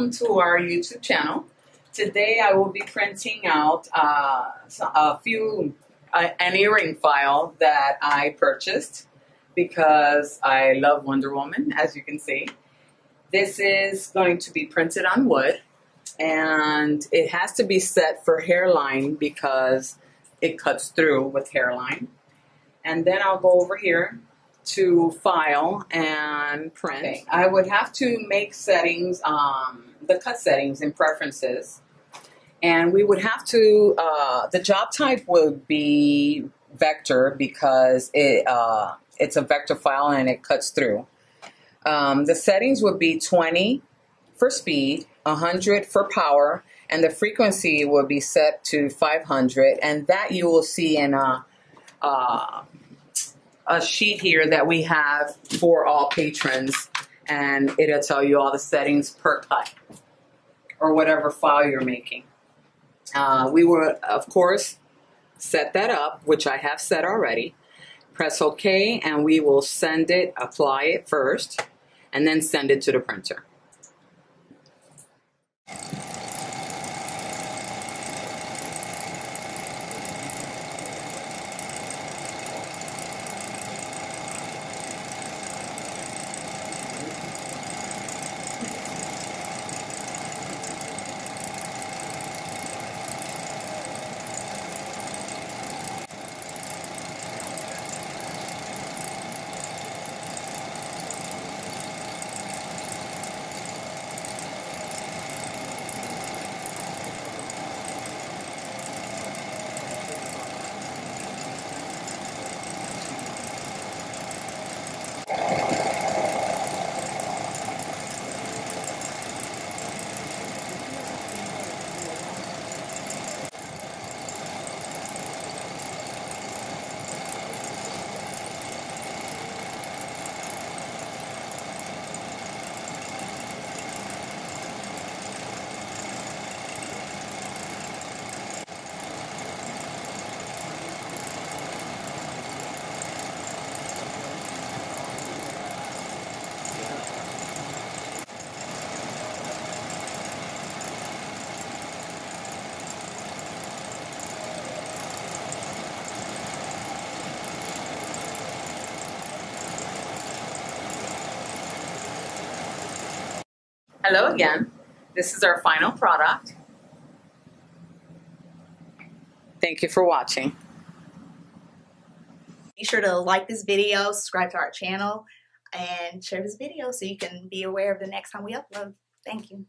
welcome to our YouTube channel. Today I will be printing out uh, a few, uh, an earring file that I purchased because I love Wonder Woman, as you can see. This is going to be printed on wood and it has to be set for hairline because it cuts through with hairline. And then I'll go over here to file and print. Okay. I would have to make settings, um, the cut settings and preferences. And we would have to, uh, the job type would be vector because it uh, it's a vector file and it cuts through. Um, the settings would be 20 for speed, 100 for power, and the frequency will be set to 500. And that you will see in a, uh, a sheet here that we have for all patrons. And it'll tell you all the settings per cut or whatever file you're making. Uh, we will, of course, set that up, which I have set already. Press OK, and we will send it, apply it first, and then send it to the printer. Hello again. This is our final product. Thank you for watching. Be sure to like this video, subscribe to our channel, and share this video so you can be aware of the next time we upload. Thank you.